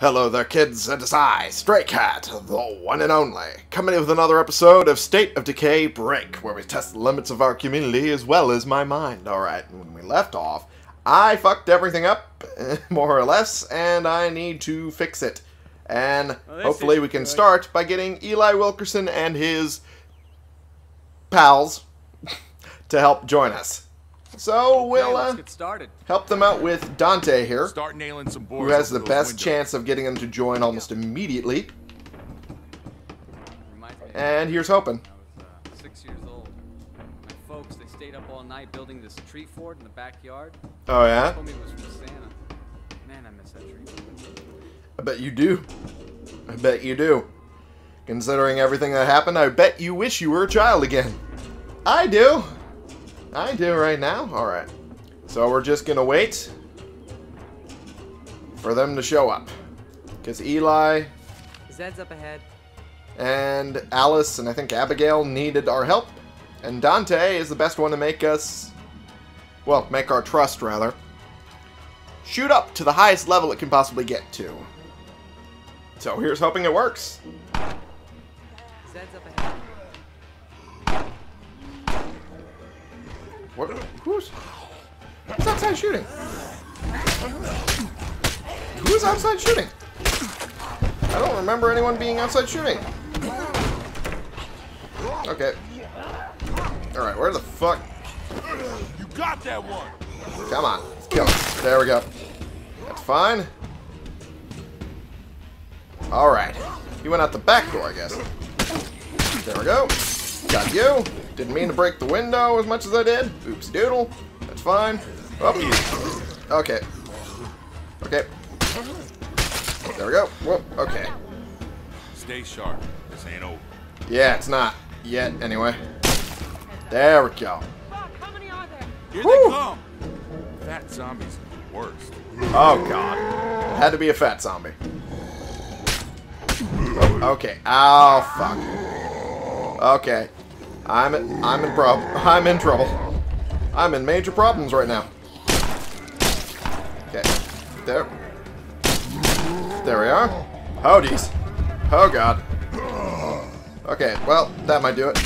Hello there, kids. and It is I, Stray Cat, the one and only, coming in with another episode of State of Decay Break, where we test the limits of our community as well as my mind. Alright, when we left off, I fucked everything up, more or less, and I need to fix it. And Well, hopefully we can good. start by getting Eli Wilkerson and his pals to help join us. So we'll uh, get started. help them out with Dante here Start nailing some boards. who has the best windows. chance of getting them to join almost immediately. Reminds me of And here's hoping. I was uh, six years old. My folks, they stayed up all night building this tree fort in the backyard. Oh yeah? Told me it was from Santa. Man, I miss that tree. I bet you do. I bet you do. Considering everything that happened, I bet you wish you were a child again. I do. I do right now. Alright. So we're just gonna wait for them to show up. Because Eli Zed's up ahead. and Alice and I think Abigail needed our help. And Dante is the best one to make us, well, make our trust rather, shoot up to the highest level it can possibly get to. So here's hoping it works. Zed's up ahead. What? Who's? Who's outside shooting? Who's outside shooting? I don't remember anyone being outside shooting. Okay. Alright, where the fuck? You got that one. Come on, let's kill him. There we go. That's fine. Alright. He went out the back door, I guess. There we go. Got you. Didn't mean to break the window as much as I did. Oops doodle. That's fine. Oh. Okay. Okay. There we go. Whoop. Okay. Stay sharp. This ain't over. Yeah, it's not. Yet, anyway. There we go. Here Whew. they come. Fat zombies are the worst. Oh god. It Had to be a fat zombie. Okay. Oh fuck. Okay. I'm in, I'm in prob I'm in trouble. I'm in major problems right now. Okay. There. There we are. Howdies. Oh god. Okay, well, that might do it.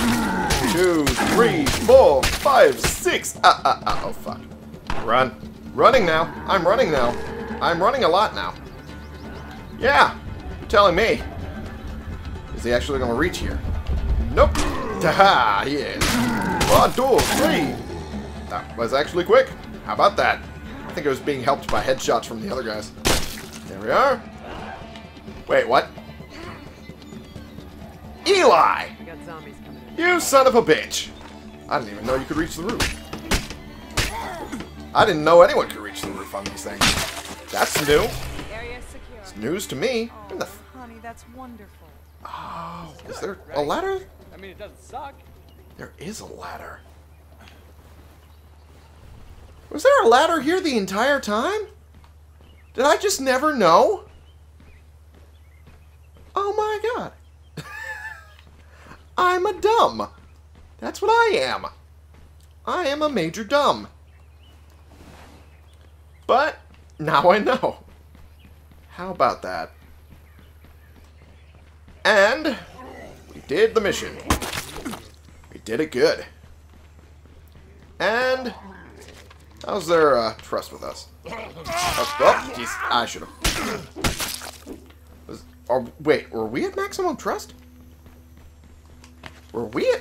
Two, three, four, five, six. Ah, ah, ah. Oh, fuck. Run. Running now. I'm running now. I'm running a lot now. Yeah. You're telling me. Is he actually to reach here? Nope. Taha, he is. One, two, three. That was actually quick. How about that? I think it was being helped by headshots from the other guys. There we are. Wait, what? Eli! We got zombies coming in. You son of a bitch! I didn't even know you could reach the roof. I didn't know anyone could reach the roof on these things. That's new. It's news to me. What the f- Honey, that's wonderful. oh, is there a ladder? Mean, it doesn't suck. There is a ladder. Was there a ladder here the entire time? Did I just never know? Oh my god. I'm a dumb. That's what I am. I am a major dumb. But now I know. How about that? And we did the mission. We did it good. And how's their uh, trust with us? Oh, oh, jeez, I should have. Was- Are, wait, were we at maximum trust? Were we at?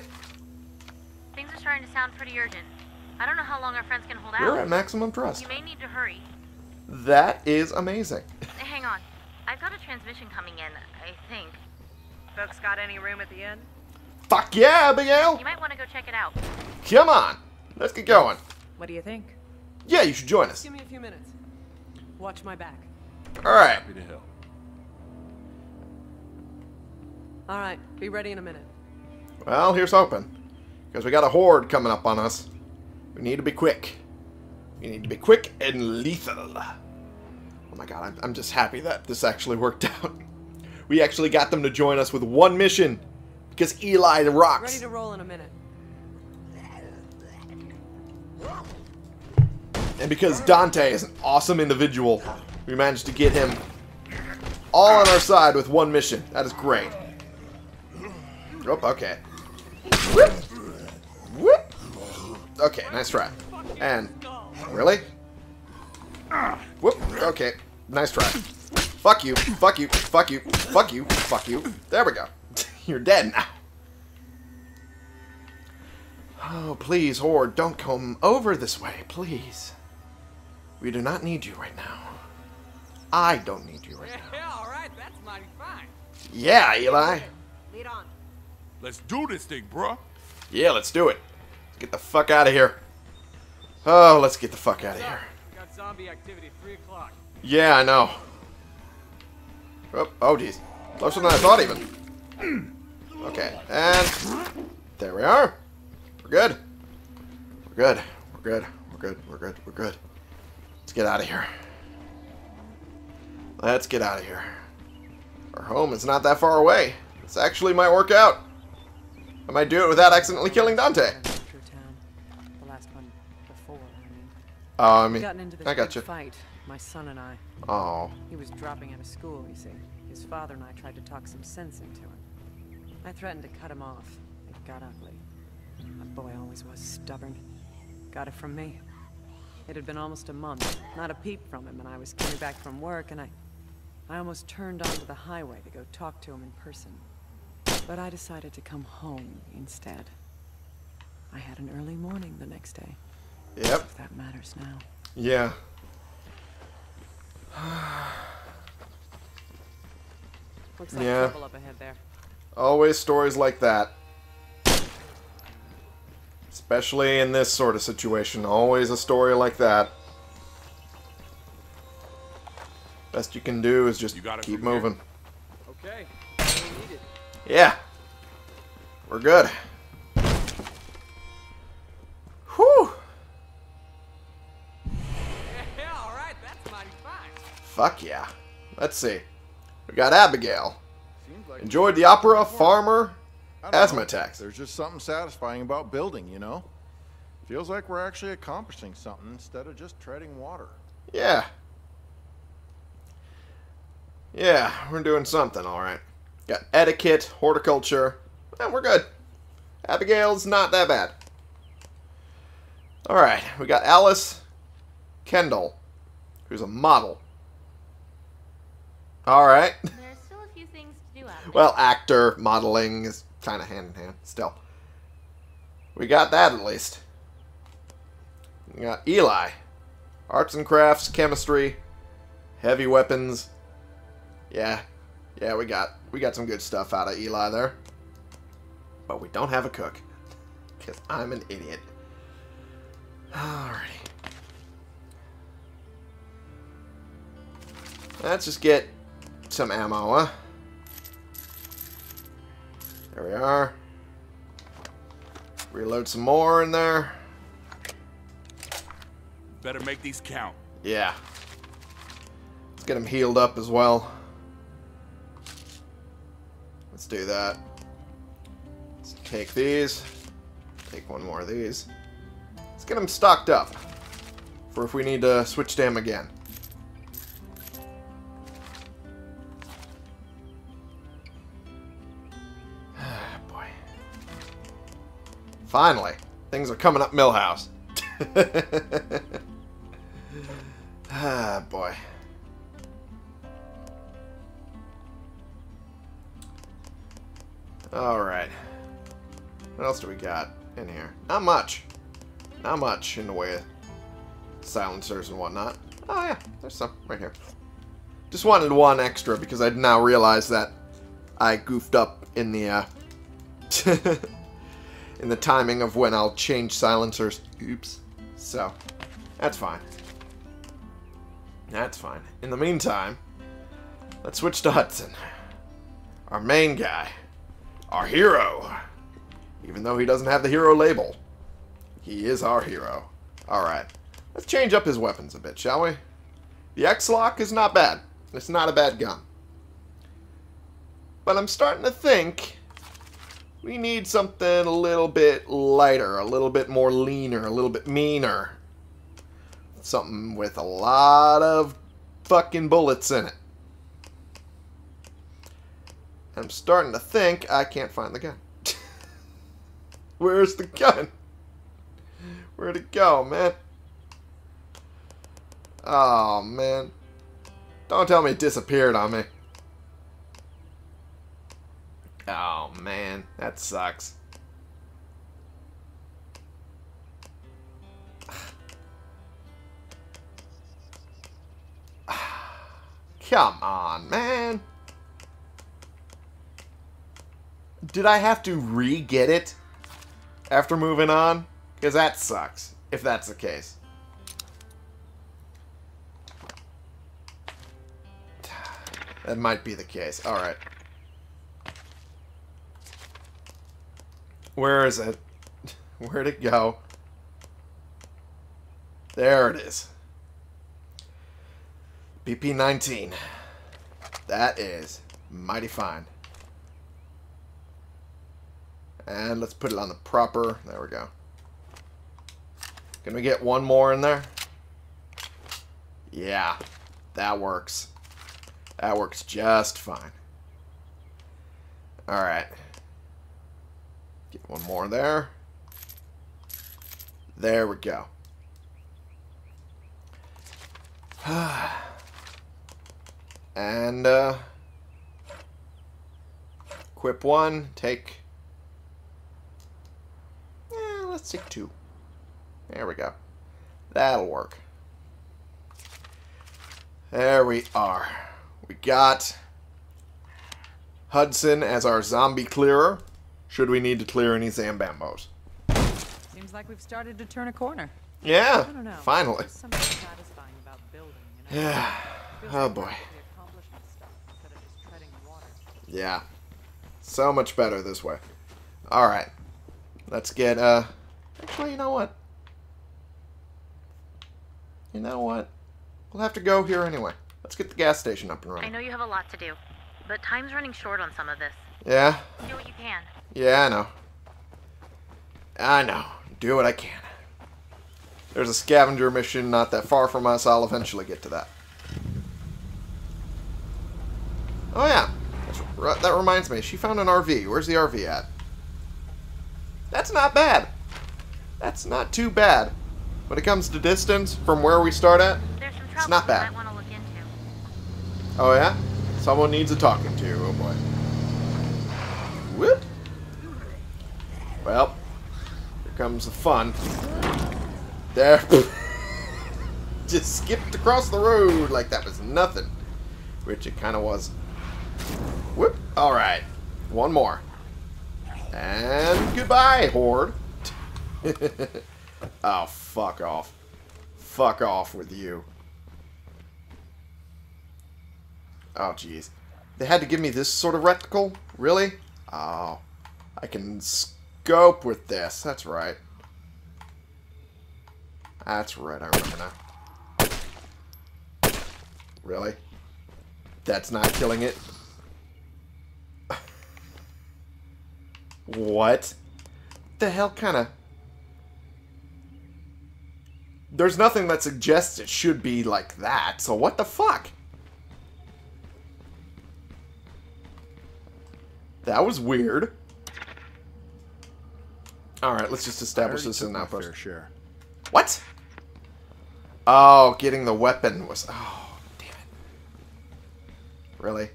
Things are starting to sound pretty urgent. I don't know how long our friends can hold We're at maximum trust. You may need to hurry. That is amazing. Hang on. I've got a transmission coming in, I think. Folks got any room at the inn? Fuck yeah, Abigail! You might want to go check it out. Come on, let's get going. What do you think? Yeah, you should join us. Give me a few minutes. Watch my back. All right. Happy to help. All right, be ready in a minute. Well, here's hoping. Because we got a horde coming up on us. We need to be quick. We need to be quick and lethal. Oh my god, I'm, I'm just happy that this actually worked out. We actually got them to join us with one mission. Because Eli the rocks. Ready to roll in a minute. And because Dante is an awesome individual, we managed to get him all on our side with one mission. That is great. Oh, okay. Whoop. Whoop. Okay, nice try. And, really? Whoop. Okay, nice try. Fuck you, fuck you, fuck you, fuck you, fuck you. There we go. You're dead now. Oh, please, Horde, don't come over this way, please. We do not need you right now. I don't need you right now. Yeah, alright, that's mighty fine. Yeah, Eli. Lead on. Let's do this thing, bruh. Yeah, let's do it. Let's get the fuck out of here. Oh, let's get the fuck out of here. We got zombie activity 3 o'clock. Yeah, I know. Oh, oh, geez. Closer than I thought, even. Okay, and there we are. We're good. We're good. We're good. We're good. We're good. We're good. Let's get out of here. Let's get out of here. Our home is not that far away. This actually might work out. I might do it without accidentally killing Dante. True town. The last one before, I mean. Oh, I mean, into this I got you. fight, my son and I. Oh, He was dropping out of school, you see. His father and I tried to talk some sense into him. I threatened to cut him off. It got ugly. My boy always was stubborn. Got it from me. It had been almost a month, not a peep from him, and I was coming back from work, and I... I almost turned onto the highway to go talk to him in person. But I decided to come home instead. I had an early morning the next day, yep. if that matters now. Yeah. Looks like Yeah. trouble up ahead there. Always stories like that. Especially in this sort of situation. Always a story like that. Best you can do is just You got keep from here? moving. Okay, it. Yeah. We're good. Whew. Yeah, alright, that's mighty fine. Fuck yeah. Let's see. We got Abigail. Seems like Enjoyed the opera, farmer, I asthma attacks. There's just something satisfying about building, you know? Feels like we're actually accomplishing something instead of just treading water. Yeah. Yeah, we're doing something, alright. Got etiquette, horticulture, and we're good. Abigail's not that bad. Alright, we got Alice Kendall, who's a model. Alright. There's Well, actor, modeling is kind of hand in hand, still. We got that at least. We got Eli. Arts and crafts, chemistry, heavy weapons. Yeah, yeah, we got we got some good stuff out of Eli there. But we don't have a cook. Because I'm an idiot. Alrighty. Let's just get some ammo, huh? There we are. Reload some more in there. Better make these count. Yeah. Let's get him healed up as well. Let's do that. Let's take these. Take one more of these. Let's get him stocked up. For if we need to switch to him again. Finally. Things are coming up Milhouse. ah, boy. Alright. What else do we got in here? Not much. Not much in the way of silencers and whatnot. Oh, yeah. There's some right here. Just wanted one extra because I now realize that I goofed up in the, uh... in the timing of when I'll change silencers. Oops. So, that's fine. That's fine. In the meantime, let's switch to Hudson. Our main guy. Our hero. Even though he doesn't have the hero label. He is our hero. Alright. Let's change up his weapons a bit, shall we? The X-Lock is not bad. It's not a bad gun. But I'm starting to think we need something a little bit lighter, a little bit more leaner, a little bit meaner. Something with a lot of fucking bullets in it. I'm starting to think I can't find the gun. Where's the gun? Where'd it go, man? Oh, man. Don't tell me it disappeared on me. Oh, man. That sucks. Come on, man. Did I have to re-get it after moving on? Because that sucks, if that's the case. That might be the case. Alright. Where is it? Where'd it go? There it is. BP-19. That is mighty fine. And let's put it on the proper... There we go. Can we get one more in there? Yeah, that works. That works just fine. Alright. Get one more there. There we go. and, uh... Equip one, take... Eh, let's take two. There we go. That'll work. There we are. We got Hudson as our zombie clearer, should we need to clear any Zambambos. Seems like we've started to turn a corner. Yeah, I don't know. finally. Satisfying about building, you know? Yeah. Oh boy. we're actually accomplishing stuff instead of just treading water. Yeah. So much better this way. Alright. Let's get, uh... Actually, you know what? You know what? We'll have to go here anyway. Let's get the gas station up and running. I know you have a lot to do, but time's running short on some of this. Yeah? Do what you can. Yeah, I know. I know. Do what I can. There's a scavenger mission not that far from us. I'll eventually get to that. Oh, yeah. That's, that reminds me. She found an RV. Where's the RV at? That's not bad. That's not too bad. When it comes to distance from where we start at, trouble not bad. might want to look into. Oh yeah? Someone needs a talking to, oh boy. Whoop! Well, here comes the fun. There. Just skipped across the road like that was nothing. Which it kind of was. Whoop! Alright. One more. And goodbye, Horde. oh, fuck off. Fuck off with you. Oh, jeez. They had to give me this sort of reticle? Really? Oh. I can scope with this. That's right. That's right, I remember now. Really? That's not killing it? what? The hell kind of... There's nothing that suggests it should be like that, so what the fuck? That was weird. Alright, let's just establish this in my outpost. fair share. What? Oh, getting the weapon was... Oh, damn it. Really?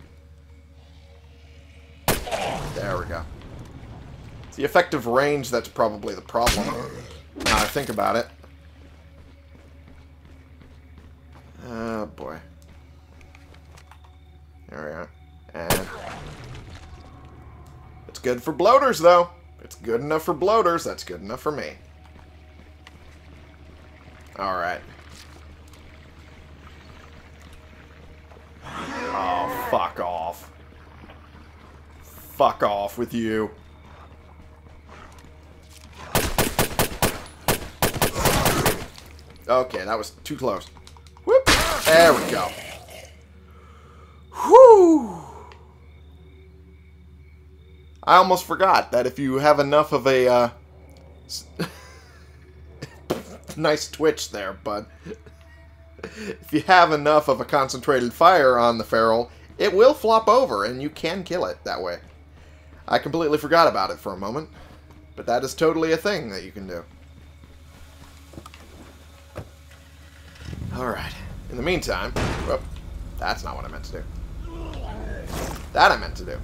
There we go. It's the effective range that's probably the problem. Now I think about it. Oh, boy. There we are. And... It's good for bloaters, though. Good enough for bloaters. That's good enough for me. Alright. Oh, fuck off. Fuck off with you. Okay, that was too close. Whoop! There we go. I almost forgot that if you have enough of a, uh... nice twitch there, but if you have enough of a concentrated fire on the feral, it will flop over, and you can kill it that way. I completely forgot about it for a moment, but that is totally a thing that you can do. Alright. In the meantime... Whoop, that's not what I meant to do. That I meant to do.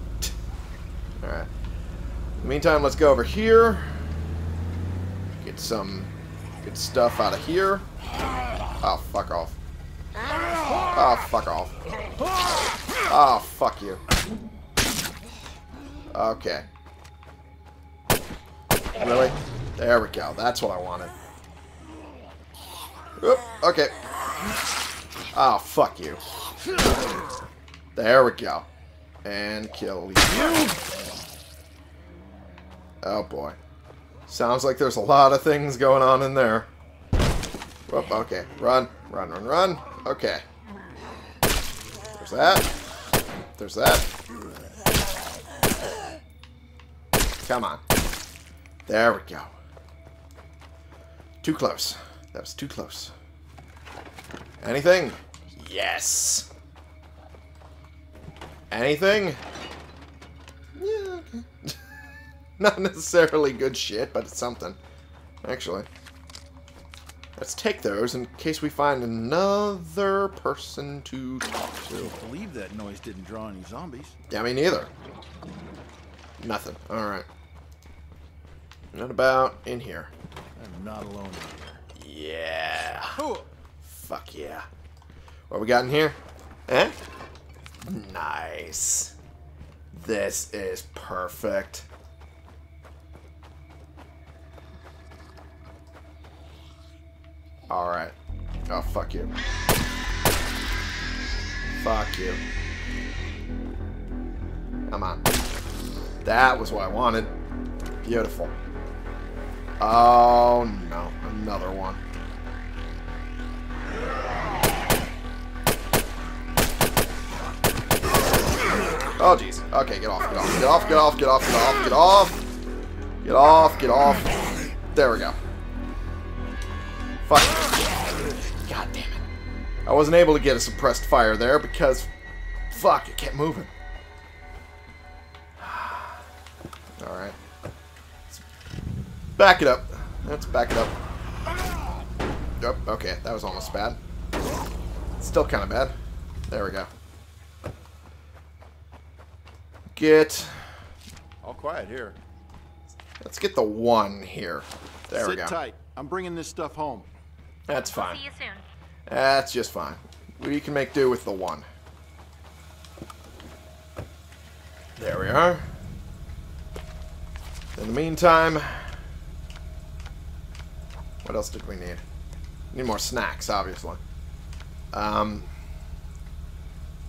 Alright. Meantime, let's go over here. Get some good stuff out of here. Oh, fuck off. Oh, fuck off. Oh, fuck you. Okay. Really? There we go. That's what I wanted. Oop, okay. Oh, fuck you. There we go. And kill you. Oh, boy. Sounds like there's a lot of things going on in there. Whoop, okay. Run, run, run, run. Okay. There's that. There's that. Come on. There we go. Too close. That was too close. Anything? Yes. Anything? Yeah, okay. Not necessarily good shit, but it's something. Actually. Let's take those in case we find another person to talk to. believe that noise didn't draw any zombies. Yeah, me neither. Nothing. Alright. Not about in here. I'm not alone in here. Yeah. Fuck yeah. What we got in here? Eh? Nice. This is perfect. Alright. Oh, fuck you. Fuck you. Come on. That was what I wanted. Beautiful. Oh, no. Another one. Oh, jeez. Okay, get off, get off, get off, get off, get off, get off, get off. Get off, get off. There we go. Fuck. God damn it. I wasn't able to get a suppressed fire there because... Fuck, it kept moving. Alright. Back it up. Let's back it up. Yep, okay, that was almost bad. Still kind of bad. There we go. Get... All quiet here. Let's get the one here. There we Sit go. tight. I'm bringing this stuff home. That's fine. See you soon. That's just fine. We can make do with the one. There we are. In the meantime, what else did we need? Need more snacks, obviously. Um,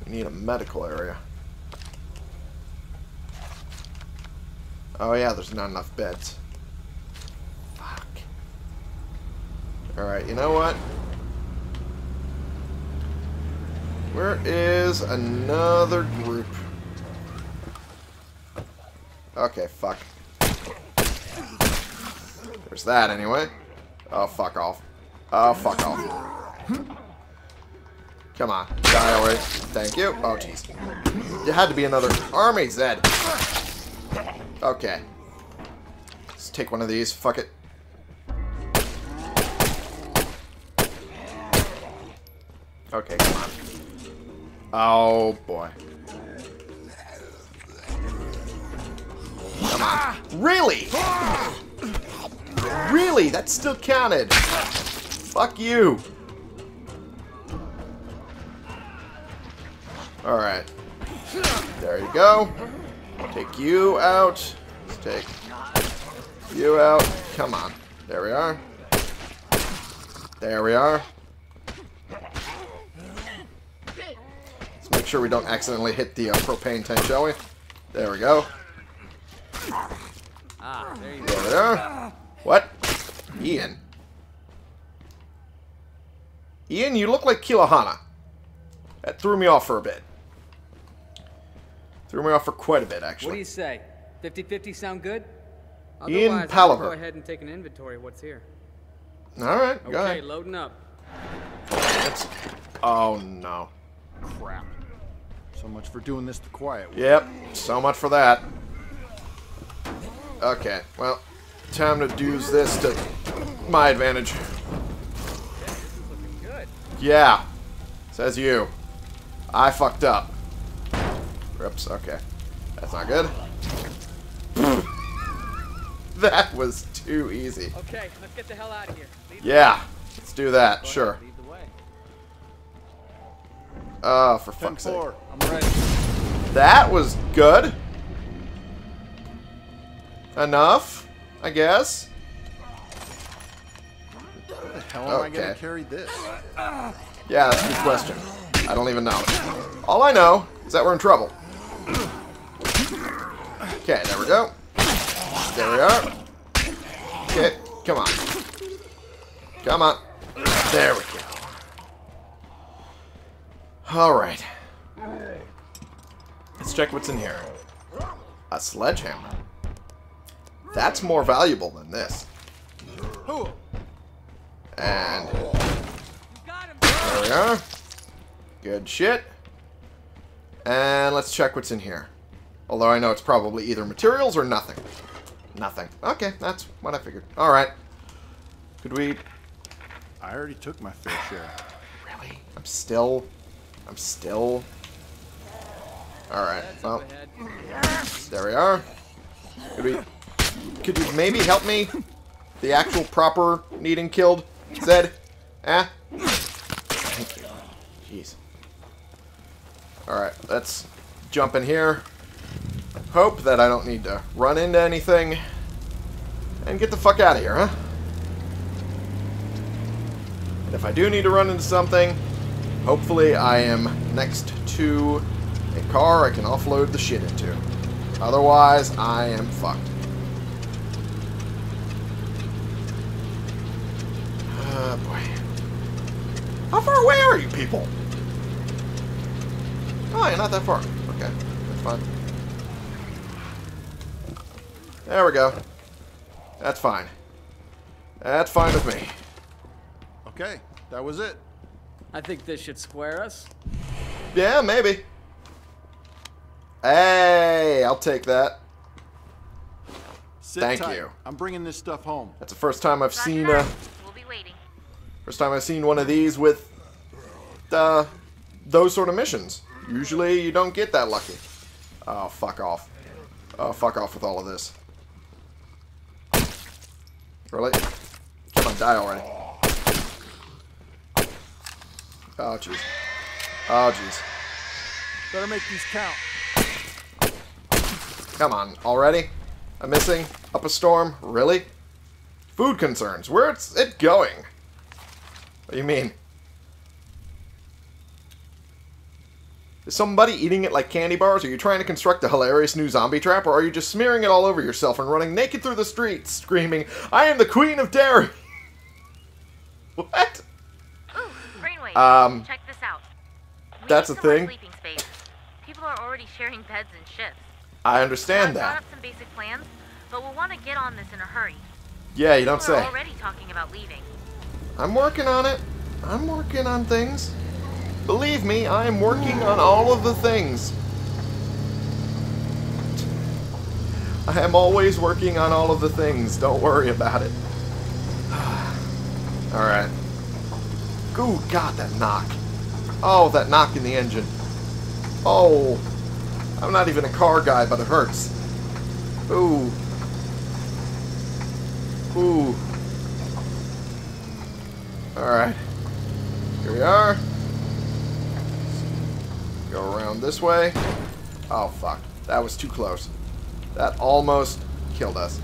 we need a medical area. Oh yeah, there's not enough beds. Fuck. Alright, you know what? Where is another group? Okay, fuck. There's that anyway. Oh, fuck off. Oh, fuck off. Come on. Die away. Thank you. Oh, jeez. It had to be another army, Zed. Okay. Let's take one of these. Fuck it. Okay, come on. Oh, boy. Really? Really? That still counted. Fuck you. Alright. There you go. Take you out. Let's take you out. Come on. There we are. There we are. Let's make sure we don't accidentally hit the uh, propane tank, shall we? There we go. Ah, there you There go. are. What? Ian. Ian, you look like Kilahana. That threw me off for a bit. Threw me off for quite a bit, actually. What do you say? 50-50 sound good? Ian Otherwise, I'll Palaver. go ahead and take an inventory of what's here. Alright, go Okay, ahead. loading up. Let's- Oh, no. Crap. So much for doing this the quiet way. Yep, so much for that. Okay, well, time to use this to my advantage. Good. Yeah, says you. I fucked up. Oops, okay. That's not good. that was too easy. Okay, let's get the hell out of here. Lead Yeah, let's do that, Go sure. Oh, for fuck's sake. I'm ready. That was good. Enough, I guess. How the hell am I gonna Okay. carry this? Yeah, that's a good question. I don't even know. All I know is that we're in trouble. Okay, there we go. There we are. Okay, come on. Come on. There we go. Alright. Let's check what's in here. A sledgehammer. That's more valuable than this. And You got him. There we are. Good shit. And let's check what's in here. Although I know it's probably either materials or nothing. Nothing. Okay, that's what I figured. Alright. Could we... I already took my fair share. Really? I'm still... I'm still... Alright, well, there we are. Could we... Could you maybe help me? The actual proper needing killed? Zed? Eh? Thank you. Jeez. Alright, let's jump in here. Hope that I don't need to run into anything. And get the fuck out of here, huh? And if I do need to run into something, hopefully I am next to a car I can offload the shit into. Otherwise, I am fucked. Oh boy. How far away are you people? Oh, you're not that far. Okay, that's fine. There we go. That's fine. That's fine with me. Okay, that was it. I think this should square us. Yeah, maybe. Hey, I'll take that. Sit Thank tight. you. I'm bringing this stuff home. That's the first time I've Roger seen that. uh, We'll be waiting. first time I've seen one of these with uh, those sort of missions. Usually you don't get that lucky. Oh, fuck off. Oh, fuck off with all of this. Really? Come on, die already. Oh, jeez. Oh, jeez. Better make these count. Come on, already? I'm missing? Up a storm? Really? Food concerns. Where's it going? What do you mean? Is somebody eating it like candy bars? Are you trying to construct a hilarious new zombie trap? Or are you just smearing it all over yourself and running naked through the streets, screaming, I am the queen of dairy? what? Um, Check this out. We that's a thing? Sleeping space. People are already sharing beds and shifts. I So understand I've that. up some basic plans, but we'll want to get on this in a hurry. Yeah, you don't People are say. already talking about leaving. I'm working on it. I'm working on things. Believe me, I am working on all of the things. I am always working on all of the things. Don't worry about it. Alright. Ooh, God, that knock. Oh, that knock in the engine. Oh. I'm not even a car guy, but it hurts. Ooh. Ooh. Alright. Here we are. Go around this way. Oh, fuck. That was too close. That almost killed us.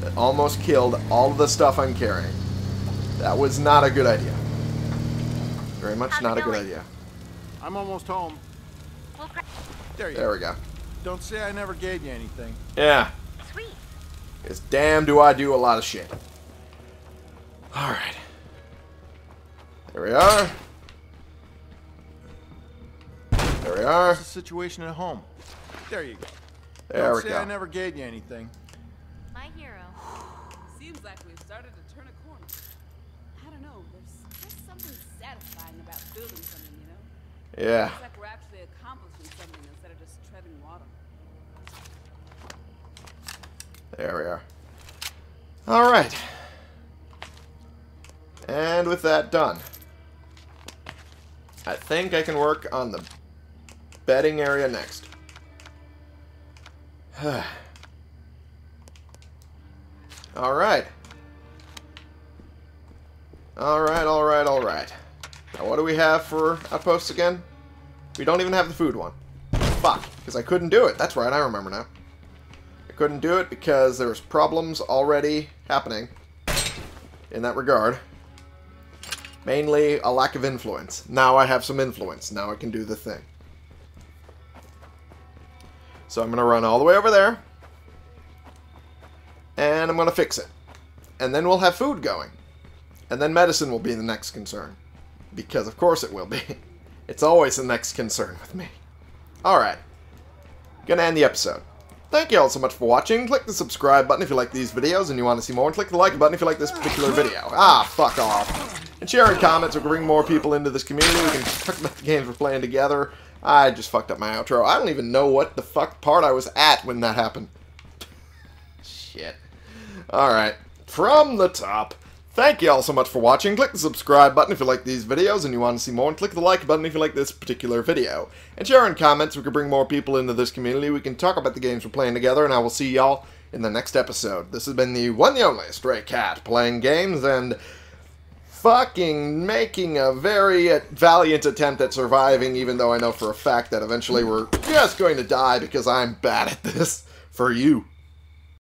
That almost killed all the stuff I'm carrying. That was not a good idea. Very much How's not a good idea. I'm almost home. We'll There you There go. we go. Don't say I never gave you anything. Yeah. Sweet. Because damn do I do a lot of shit. Alright. There we are. There we are. What's the situation at home? There you go. There Don't we say I never gave you anything. My hero. Seems like we've started to turn a corner. I don't know, there's just something satisfying about building something, you know? Yeah. It's like we're actually accomplishing autumn. There we are. Alright. And with that done, I think I can work on the bedding area next. Alright. Alright, alright, alright. Now what do we have for outposts again? We don't even have the food one. Fuck, because I couldn't do it. That's right, I remember now. I couldn't do it because there was problems already happening in that regard. Mainly a lack of influence. Now I have some influence. Now I can do the thing. So I'm going to run all the way over there. And I'm going to fix it. And then we'll have food going. And then medicine will be the next concern. Because of course it will be. It's always the next concern with me. Alright. Gonna end the episode. Thank you all so much for watching. Click the subscribe button if you like these videos and you want to see more. And click the like button if you like this particular video. Ah, fuck off. And share in comments. Can bring more people into this community. We can talk about the games we're playing together. I just fucked up my outro. I don't even know what the fuck part I was at when that happened. Shit. Alright. From the top. Thank you all so much for watching. Click the subscribe button if you like these videos and you want to see more. And click the like button if you like this particular video. And share in comments. We can bring more people into this community. We can talk about the games we're playing together. And I will see y'all in the next episode. This has been the one and only Stray Cat playing games and fucking making a very valiant attempt at surviving, even though I know for a fact that eventually we're just going to die because I'm bad at this for you.